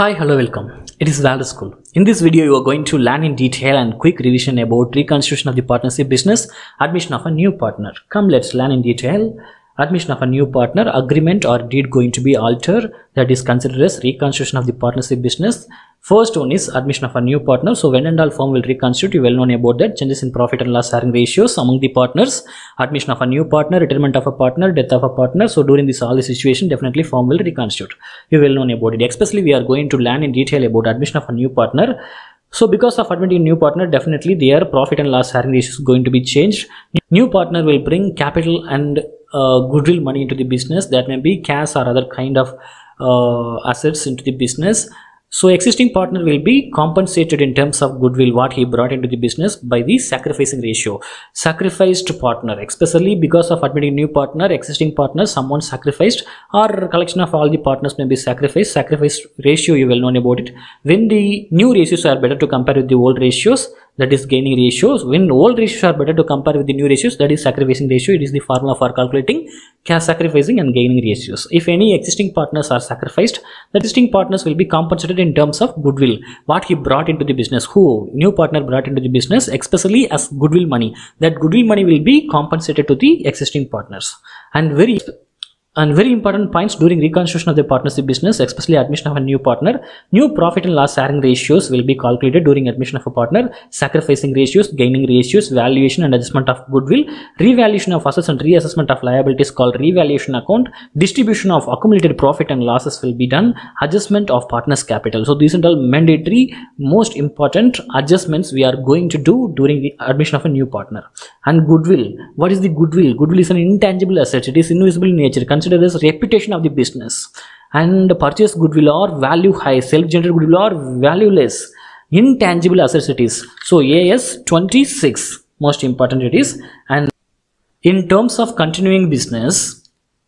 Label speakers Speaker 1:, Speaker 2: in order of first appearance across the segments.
Speaker 1: Hi, hello, welcome. It is World School. In this video, you are going to learn in detail and quick revision about reconstitution of the partnership business, admission of a new partner. Come, let's learn in detail. Admission of a new partner, agreement or deed going to be altered. That is considered as reconstitution of the partnership business. First one is admission of a new partner. So when and all firm will reconstitute, you well known about that. Changes in profit and loss sharing ratios among the partners, admission of a new partner, retirement of a partner, death of a partner. So during this all the situation, definitely firm will reconstitute. You well known about it. Especially we are going to learn in detail about admission of a new partner. So because of admitting new partner, definitely their profit and loss sharing is going to be changed. New partner will bring capital and goodwill money into the business. That may be cash or other kind of uh, assets into the business. So existing partner will be compensated in terms of goodwill what he brought into the business by the sacrificing ratio. Sacrificed partner, especially because of admitting new partner, existing partner, someone sacrificed or collection of all the partners may be sacrificed. Sacrifice ratio you will know about it. When the new ratios are better to compare with the old ratios, that is gaining ratios. When old ratios are better to compare with the new ratios, that is sacrificing ratio. It is the formula for calculating cash sacrificing and gaining ratios. If any existing partners are sacrificed, the existing partners will be compensated in terms of goodwill. What he brought into the business, who new partner brought into the business, especially as goodwill money. That goodwill money will be compensated to the existing partners. And very and very important points during reconstitution of the partnership business, especially admission of a new partner, new profit and loss sharing ratios will be calculated during admission of a partner, sacrificing ratios, gaining ratios, valuation and adjustment of goodwill, revaluation of assets and reassessment of liabilities called revaluation account, distribution of accumulated profit and losses will be done, adjustment of partners capital. So these are all mandatory, most important adjustments we are going to do during the admission of a new partner. And goodwill, what is the goodwill? Goodwill is an intangible asset. It is invisible in nature. Consider as reputation of the business. And purchase goodwill or value high, self-generated goodwill or valueless. Intangible assets it is. So AS 26, most important it is. And in terms of continuing business,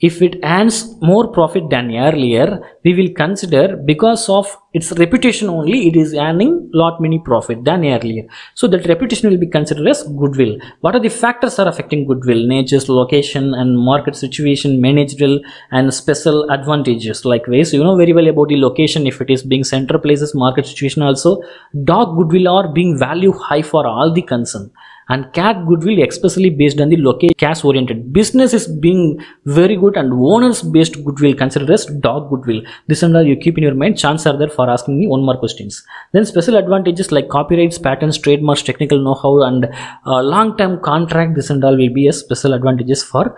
Speaker 1: if it earns more profit than earlier, we will consider because of its reputation only, it is earning lot many profit than earlier. So that reputation will be considered as goodwill. What are the factors are affecting goodwill? Nature's location and market situation, managerial and special advantages like ways. You know very well about the location if it is being center places, market situation also. Dog goodwill or being value high for all the concern and cat goodwill especially based on the location cash oriented business is being very good and owners based goodwill considered as dog goodwill. This and all you keep in your mind chances are there for asking me one more questions. Then special advantages like copyrights patents trademarks technical know-how and uh, long term contract this and all will be a special advantages for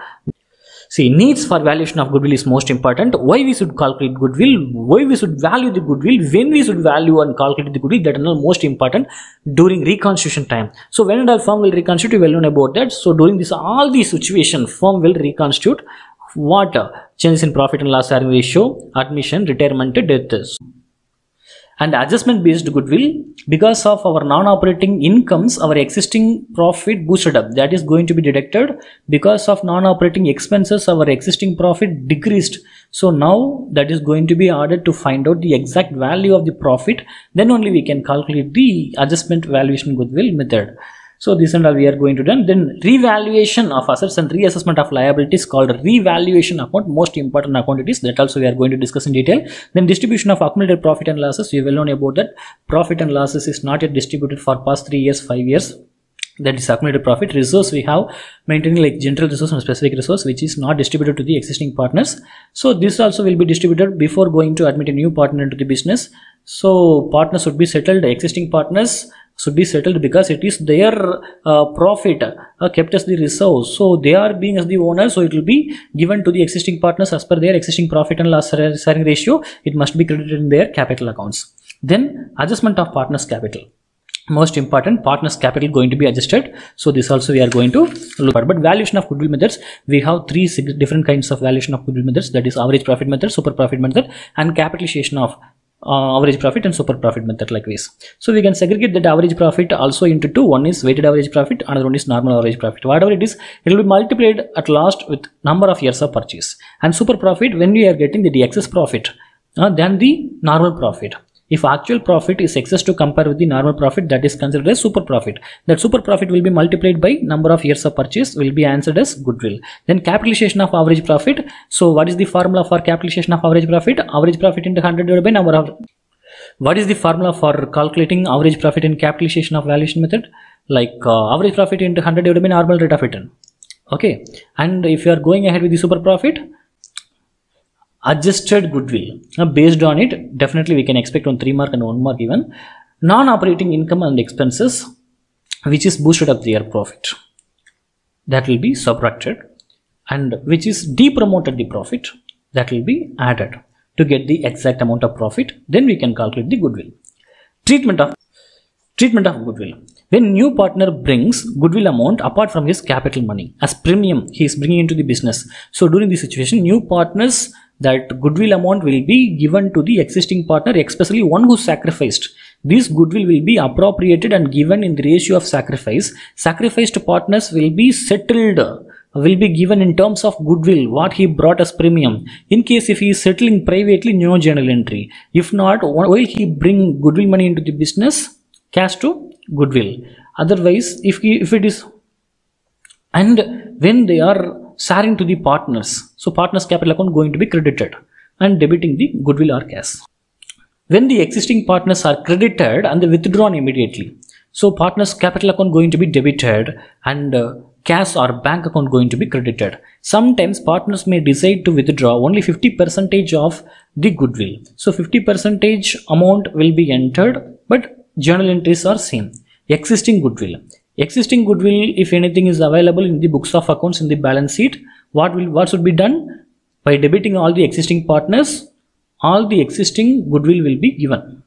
Speaker 1: See, needs for valuation of goodwill is most important. Why we should calculate goodwill, why we should value the goodwill, when we should value and calculate the goodwill, that are most important during reconstitution time. So when all firm will reconstitute, you will know about that. So during this, all these situation, firm will reconstitute what changes in profit and loss sharing ratio, admission, retirement, deaths and adjustment based goodwill because of our non-operating incomes our existing profit boosted up. That is going to be deducted. Because of non-operating expenses our existing profit decreased. So now that is going to be added to find out the exact value of the profit. Then only we can calculate the adjustment valuation goodwill method so this and all we are going to done. Then revaluation of assets and reassessment of liabilities called revaluation account. Most important account it is that also we are going to discuss in detail. Then distribution of accumulated profit and losses. We will know about that. Profit and losses is not yet distributed for past three years, five years. That is accumulated profit. Resource we have maintaining like general reserve and specific reserve which is not distributed to the existing partners. So this also will be distributed before going to admit a new partner into the business. So partners should be settled. Existing partners should be settled because it is their uh, profit uh, kept as the reserve so they are being as the owner so it will be given to the existing partners as per their existing profit and loss sharing ratio. It must be credited in their capital accounts. Then adjustment of partners capital. Most important partners capital going to be adjusted. So this also we are going to look at. But valuation of goodwill methods we have three different kinds of valuation of goodwill methods. That is average profit method super profit method and capitalization of uh, average profit and super profit method like this. So we can segregate that average profit also into two. One is weighted average profit, another one is normal average profit. Whatever it is, it will be multiplied at last with number of years of purchase. And super profit, when we are getting the excess profit, uh, than the normal profit. If actual profit is excess to compare with the normal profit, that is considered as super profit. That super profit will be multiplied by number of years of purchase will be answered as goodwill. Then capitalization of average profit. So what is the formula for capitalization of average profit? Average profit into 100 divided by number of what is the formula for calculating average profit in capitalization of valuation method like uh, average profit into 100 divided by normal rate of return okay and if you are going ahead with the super profit adjusted goodwill. Now based on it definitely we can expect on 3 mark and 1 mark even. Non-operating income and expenses which is boosted up their profit. That will be subtracted. And which is depromoted the profit that will be added. To get the exact amount of profit then we can calculate the goodwill. Treatment of treatment of goodwill. When new partner brings goodwill amount apart from his capital money as premium he is bringing into the business. So during this situation new partners that goodwill amount will be given to the existing partner especially one who sacrificed. This goodwill will be appropriated and given in the ratio of sacrifice. Sacrificed partners will be settled will be given in terms of goodwill what he brought as premium. In case if he is settling privately no journal entry. If not will he bring goodwill money into the business? Cash to goodwill. Otherwise if he, if it is and when they are sharing to the partners. So partners capital account going to be credited and debiting the goodwill or cash. When the existing partners are credited and they withdrawn immediately. So partners capital account going to be debited and uh, cash or bank account going to be credited. Sometimes partners may decide to withdraw only 50 percentage of the goodwill. So 50 percentage amount will be entered but journal entries are same. Existing goodwill existing goodwill if anything is available in the books of accounts in the balance sheet. What will what should be done? By debiting all the existing partners all the existing goodwill will be given.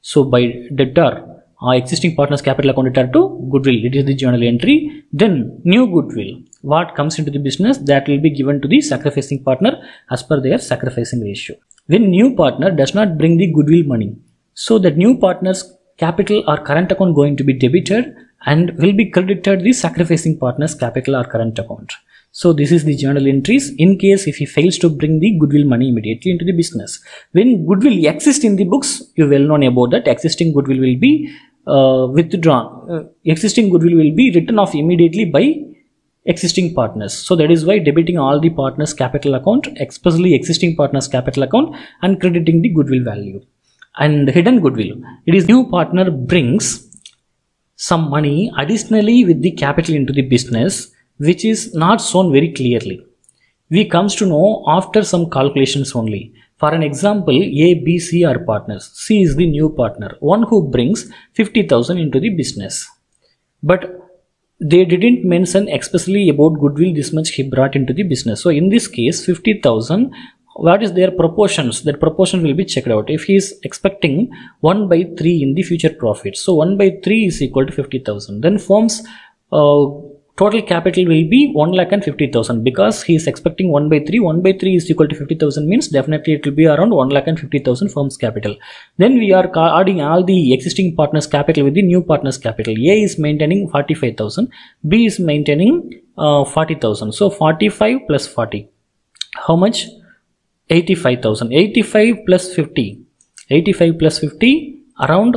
Speaker 1: So by debtor uh, existing partners capital account debtor to goodwill it is the journal entry. Then new goodwill. What comes into the business that will be given to the sacrificing partner as per their sacrificing ratio. When new partner does not bring the goodwill money so that new partner's capital or current account going to be debited and will be credited the sacrificing partner's capital or current account so this is the journal entries in case if he fails to bring the goodwill money immediately into the business. When goodwill exists in the books, you well known about that existing goodwill will be uh, withdrawn. Uh, existing goodwill will be written off immediately by existing partners. So that is why debiting all the partners capital account, especially existing partners capital account and crediting the goodwill value. And hidden goodwill, it is new partner brings some money additionally with the capital into the business which is not shown very clearly. We comes to know after some calculations only. For an example, A, B, C are partners. C is the new partner, one who brings 50,000 into the business. But they didn't mention explicitly about goodwill this much he brought into the business. So in this case, 50,000 what is their proportions? That proportion will be checked out. If he is expecting 1 by 3 in the future profit so 1 by 3 is equal to 50000 then firm's uh, total capital will be 1 lakh and 50,000 because he is expecting 1 by 3 1 by 3 is equal to 50,000 means definitely it will be around 1 lakh and 50,000 firm's capital. Then we are adding all the existing partners capital with the new partners capital. A is maintaining 45,000 B is maintaining uh, 40,000 so 45 plus 40 how much 85,000 85 plus 50 85 plus 50 around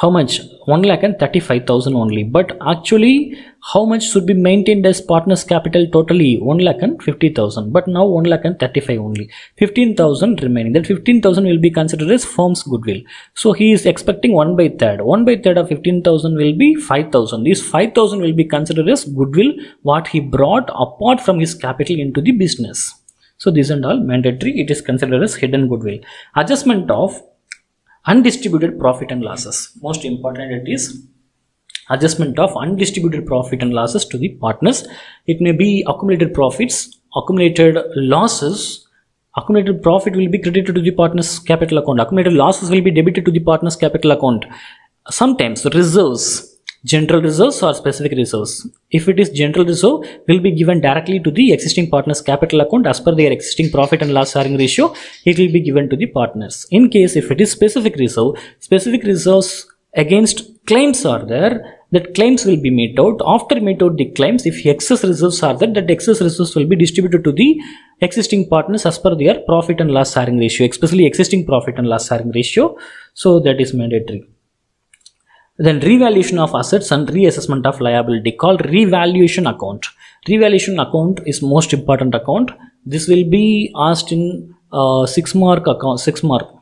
Speaker 1: how much? 1 lakh and 35,000 only. But actually how much should be maintained as partners capital totally? 1 lakh and 50,000 but now 1 lakh and 35 only. 15,000 remaining. That 15,000 will be considered as firm's goodwill. So he is expecting 1 by third. 1 by third of 15,000 will be 5,000 this 5,000 will be considered as goodwill what he brought apart from his capital into the business so these and all mandatory. It is considered as hidden goodwill. Adjustment of undistributed profit and losses. Most important it is adjustment of undistributed profit and losses to the partners. It may be accumulated profits, accumulated losses, accumulated profit will be credited to the partner's capital account. Accumulated losses will be debited to the partner's capital account. Sometimes reserves general reserves or specific reserves. If it is general reserve, will be given directly to the existing partner's capital account as per their existing profit and loss sharing ratio. It will be given to the partners. In case if it is specific reserve, specific reserves against claims are there, that claims will be made out. After made out the claims, if excess reserves are there, that excess reserves will be distributed to the existing partners as per their profit and loss sharing ratio, especially existing profit and loss sharing ratio. So that is mandatory. Then revaluation of assets and reassessment of liability called revaluation account. Revaluation account is most important account. This will be asked in uh, 6 mark account, 6 mark.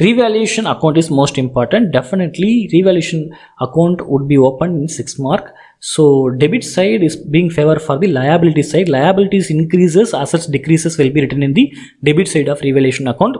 Speaker 1: revaluation account is most important definitely revaluation account would be opened in 6 mark so debit side is being favor for the liability side liabilities increases assets decreases will be written in the debit side of revaluation account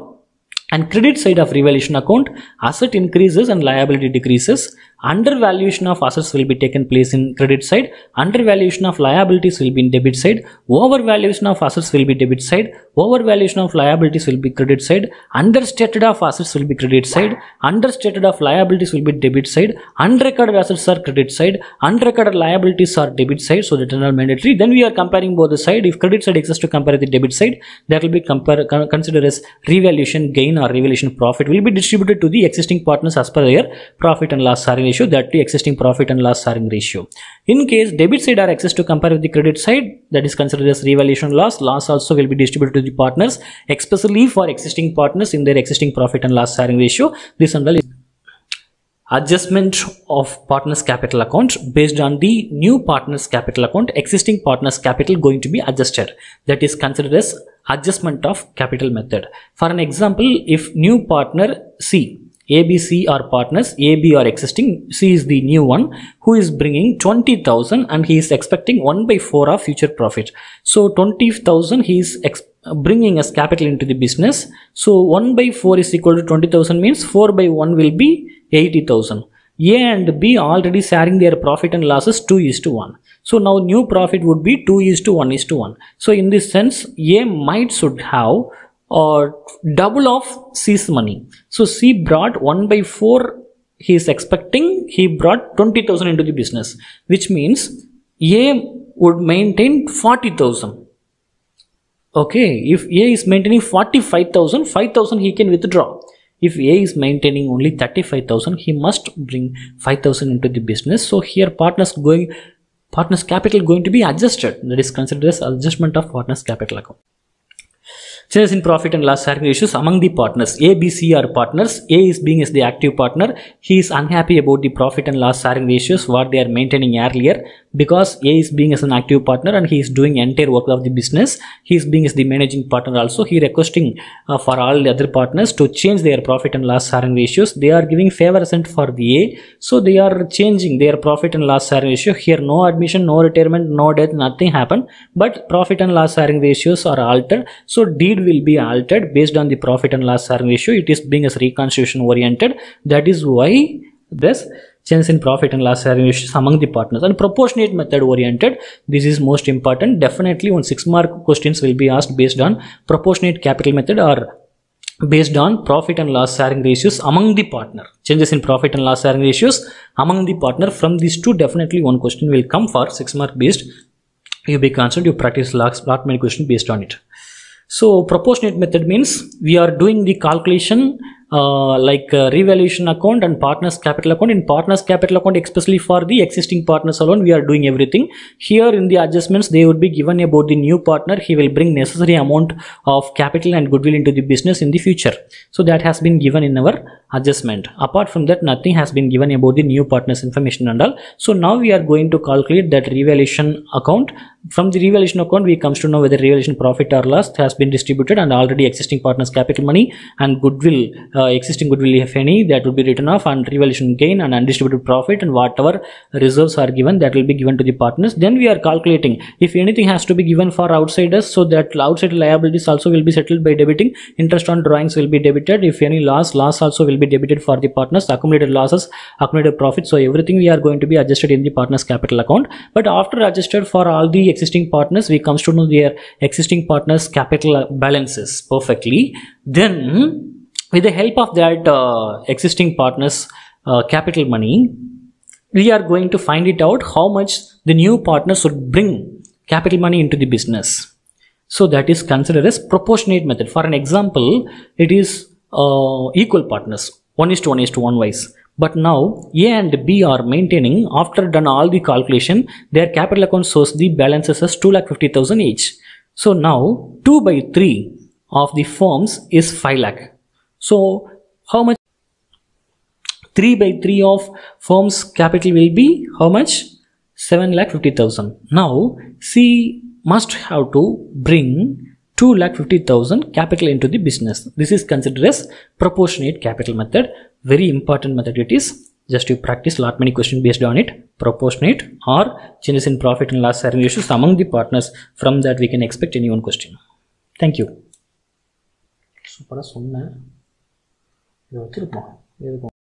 Speaker 1: and credit side of revaluation account asset increases and liability decreases undervaluation of assets will be taken place in credit side. Undervaluation of liabilities will be in debit side. Overvaluation of assets will be debit side. Overvaluation of liabilities will be credit side. Understated of assets will be credit side. Understated of liabilities will be debit side. Unrecorded assets are credit side. Unrecorded liabilities are debit side so that are mandatory. Then we are comparing both the side. If credit side exists to compare the debit side that will be compare, considered as revaluation gain or revaluation profit will be distributed to the existing partners as per their profit and loss sharing ratio that to existing profit and loss sharing ratio. In case debit side are access to compare with the credit side that is considered as revaluation loss loss also will be distributed to the partners especially for existing partners in their existing profit and loss sharing ratio. This and is adjustment of partners capital account based on the new partners capital account existing partners capital going to be adjusted. That is considered as adjustment of capital method. For an example if new partner c ABC are partners, AB are existing, C is the new one who is bringing 20,000 and he is expecting 1 by 4 of future profit. So 20,000 he is bringing as capital into the business. So 1 by 4 is equal to 20,000 means 4 by 1 will be 80,000. A and B already sharing their profit and losses 2 is to 1. So now new profit would be 2 is to 1 is to 1. So in this sense, A might should have or double of C's money. So C brought 1 by 4 he is expecting. He brought 20,000 into the business which means A would maintain 40,000 okay if A is maintaining 45,000 5,000 he can withdraw. If A is maintaining only 35,000 he must bring 5,000 into the business. So here partners going partners capital going to be adjusted. That is considered as adjustment of partners capital account Changes in profit and loss sharing ratios among the partners. A, B, C are partners. A is being as the active partner. He is unhappy about the profit and loss sharing ratios what they are maintaining earlier because A is being as an active partner and he is doing entire work of the business. He is being as the managing partner also. He requesting uh, for all the other partners to change their profit and loss sharing ratios. They are giving favor sent for the A. So they are changing their profit and loss sharing ratio. Here no admission, no retirement, no death, nothing happened. But profit and loss sharing ratios are altered. So deed will be altered based on the profit and loss sharing ratio. It is being as reconstitution oriented. That is why this change in profit and loss sharing ratios among the partners. And proportionate method oriented this is most important. Definitely on six mark questions will be asked based on proportionate capital method or based on profit and loss sharing ratios among the partner. Changes in profit and loss sharing ratios among the partner. From these two definitely one question will come for six mark based. You be concerned you practice lot, many questions based on it so proportionate method means we are doing the calculation uh, like uh, revaluation account and partners capital account. In partners capital account especially for the existing partners alone we are doing everything. Here in the adjustments they would be given about the new partner. He will bring necessary amount of capital and goodwill into the business in the future. So that has been given in our adjustment. Apart from that nothing has been given about the new partners information and all. So now we are going to calculate that revaluation account. From the revaluation account we comes to know whether revaluation profit or loss has been distributed and already existing partners capital money and goodwill uh, existing goodwill if any that would be written off and revaluation gain and undistributed profit and whatever reserves are given that will be given to the partners. Then we are calculating if anything has to be given for outsiders so that outside liabilities also will be settled by debiting. Interest on drawings will be debited. If any loss loss also will be debited for the partners. Accumulated losses accumulated profit so everything we are going to be adjusted in the partners capital account. But after adjusted for all the existing partners we comes to know their existing partners capital balances perfectly. Then with the help of that uh, existing partners uh, capital money we are going to find it out how much the new partners should bring capital money into the business so that is considered as proportionate method for an example it is uh, equal partners 1 is to 1 is to 1 wise but now A and B are maintaining after done all the calculation their capital account shows the balances as 2,50,000 each. So now 2 by 3 of the firms is 5 lakh. So how much 3 by 3 of firm's capital will be how much 7 lakh 50,000. Now C must have to bring 2 lakh 50,000 capital into the business. This is considered as proportionate capital method. Very important method it is. Just you practice lot many questions based on it. Proportionate or changes in profit and loss sharing ratios among the partners. From that we can expect any one question. Thank you. 有这个功能，有这个功能。